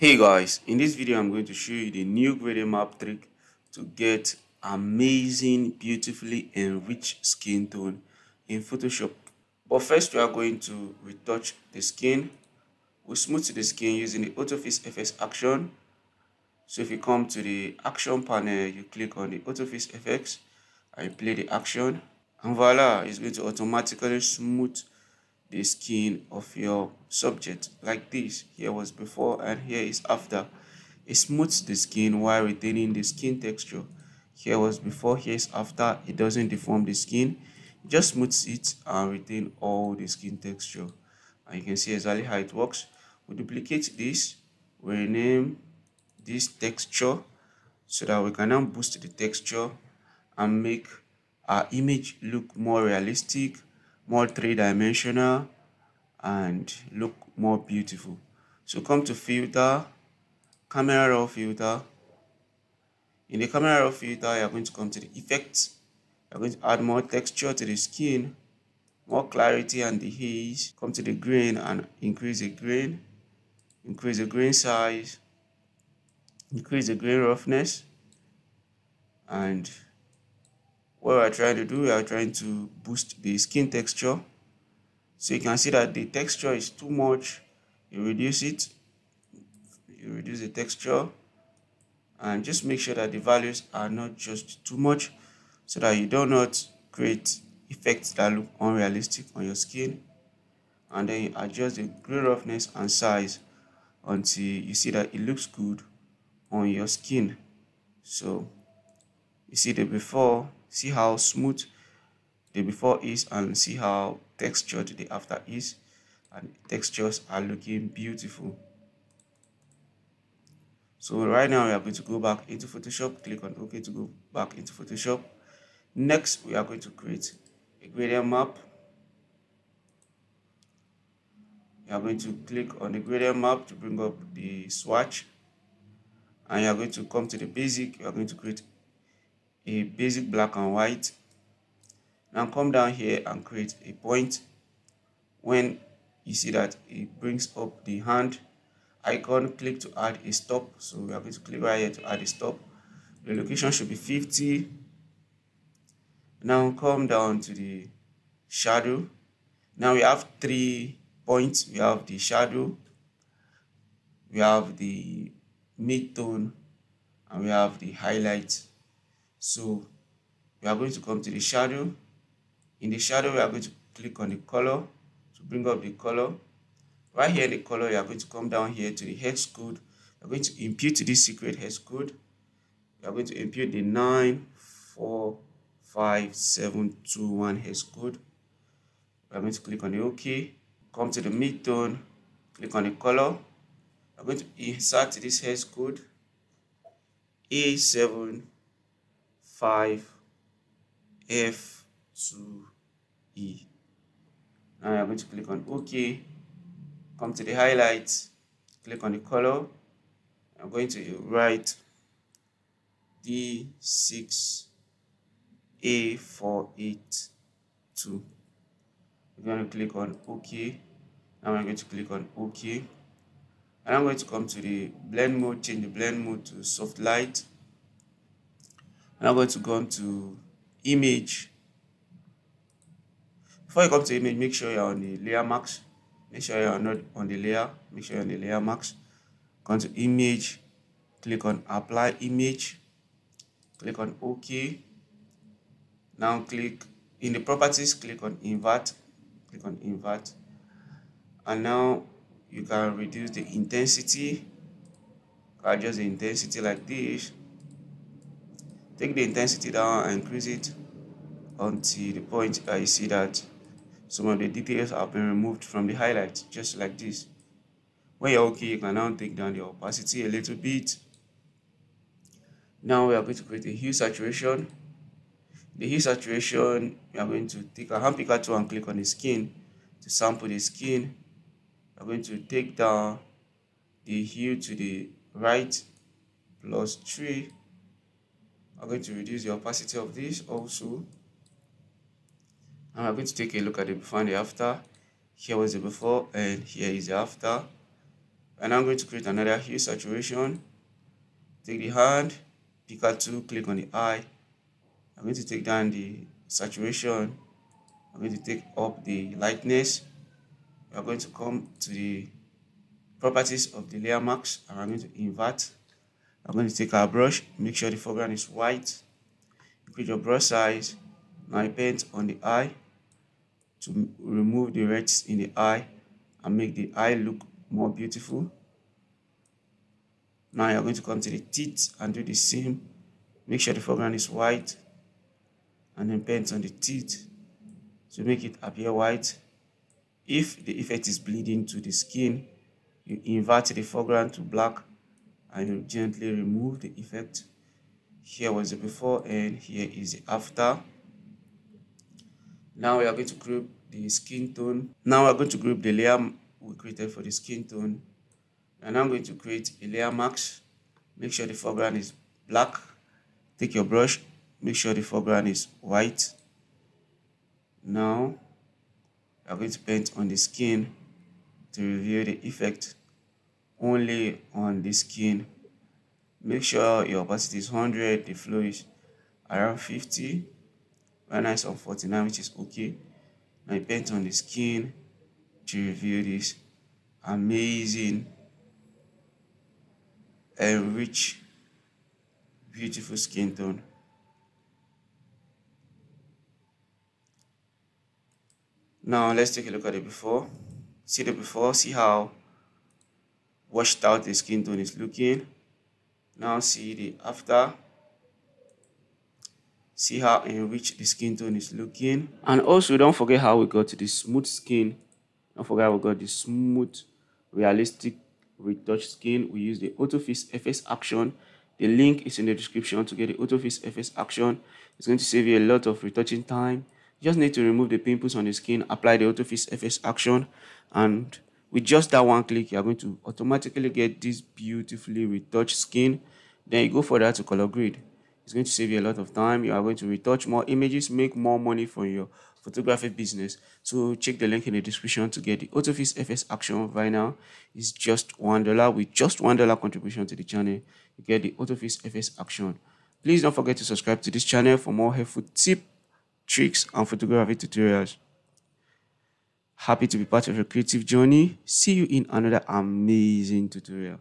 Hey guys, in this video I'm going to show you the new gradient map trick to get amazing, beautifully enriched skin tone in Photoshop. But first we are going to retouch the skin. We smooth the skin using the Autofix FS action. So if you come to the action panel, you click on the Autofix FS and play the action. And voila, it's going to automatically smooth the skin of your subject like this. Here was before and here is after. It smooths the skin while retaining the skin texture. Here was before here is after. It doesn't deform the skin. It just smooths it and retain all the skin texture. And you can see exactly how it works. We duplicate this. We rename this texture so that we can now boost the texture and make our image look more realistic more three-dimensional and look more beautiful. So come to filter camera raw filter. In the camera raw filter you are going to come to the effects. You are going to add more texture to the skin more clarity and the haze. Come to the grain and increase the grain. Increase the grain size. Increase the grain roughness. And what we are trying to do we are trying to boost the skin texture. So you can see that the texture is too much. You reduce it. You reduce the texture. And just make sure that the values are not just too much so that you do not create effects that look unrealistic on your skin. And then you adjust the grain roughness and size until you see that it looks good on your skin. So you see the before see how smooth the before is and see how textured the after is. And textures are looking beautiful. So right now we are going to go back into photoshop. Click on ok to go back into photoshop. Next we are going to create a gradient map. You are going to click on the gradient map to bring up the swatch. And you are going to come to the basic. You are going to create a basic black and white now come down here and create a point. When you see that it brings up the hand icon click to add a stop. So we are going to click right here to add a stop. The location should be 50 now come down to the shadow. Now we have three points. We have the shadow we have the mid-tone and we have the highlight so we are going to come to the shadow. In the shadow we are going to click on the color to bring up the color. Right here in the color you are going to come down here to the hex code. You are going to impute this secret hex code. You are going to impute the 945721 hex code. We are going to click on the ok. Come to the mid-tone. Click on the color. I'm going to insert this hex code. A7 5 F 2 E. Now I'm going to click on OK. Come to the highlights, click on the color. I'm going to write D6 A482. We're going to click on OK. Now I'm going to click on OK. And I'm going to come to the blend mode, change the blend mode to soft light and I'm going to go to image. Before you come to image, make sure you're on the layer mask. Make sure you're not on the layer. Make sure you're on the layer mask. Come to image, click on apply image, click on OK. Now click in the properties, click on invert, click on invert. And now you can reduce the intensity, adjust the intensity like this take the intensity down and increase it until the point that you see that some of the details have been removed from the highlight just like this. When you're okay you can now take down the opacity a little bit. Now we are going to create a hue saturation. The hue saturation we are going to take a hand picker tool and click on the skin to sample the skin. We're going to take down the hue to the right plus 3 I'm going to reduce the opacity of this also. And I'm going to take a look at the before and the after. Here was the before and here is the after. and I'm going to create another hue saturation take the hand pick out two click on the eye I'm going to take down the saturation I'm going to take up the lightness we are going to come to the properties of the layer mask and I'm going to invert I'm going to take our brush make sure the foreground is white. Increase your brush size now I paint on the eye to remove the reds in the eye and make the eye look more beautiful. Now you're going to come to the teeth and do the same. Make sure the foreground is white and then paint on the teeth to make it appear white. If the effect is bleeding to the skin you invert the foreground to black and you gently remove the effect. Here was the before and here is the after. Now we are going to group the skin tone. Now we're going to group the layer we created for the skin tone. And I'm going to create a layer mask. Make sure the foreground is black. Take your brush. Make sure the foreground is white. Now I'm going to paint on the skin to reveal the effect only on the skin. Make sure your opacity is 100 the flow is around 50 right now it's on 49 which is okay. Now I paint on the skin. To reveal this. Amazing. And rich beautiful skin tone. Now let's take a look at it before. See the before see how washed out the skin tone is looking. Now see the after. See how enriched the skin tone is looking. And also don't forget how we got to the smooth skin. Don't forget we got the smooth realistic retouch skin. We use the autofix fs action. The link is in the description to get the autofix fs action. It's going to save you a lot of retouching time. You just need to remove the pimples on the skin apply the autofix fs action and with just that one click you're going to automatically get this beautifully retouched skin. Then you go for that to color grade. It's going to save you a lot of time. You are going to retouch more images make more money for your photography business. So check the link in the description to get the autofix fs action right now it's just one dollar. With just one dollar contribution to the channel you get the autofix fs action. Please don't forget to subscribe to this channel for more helpful tips tricks and photography tutorials Happy to be part of your creative journey. See you in another amazing tutorial.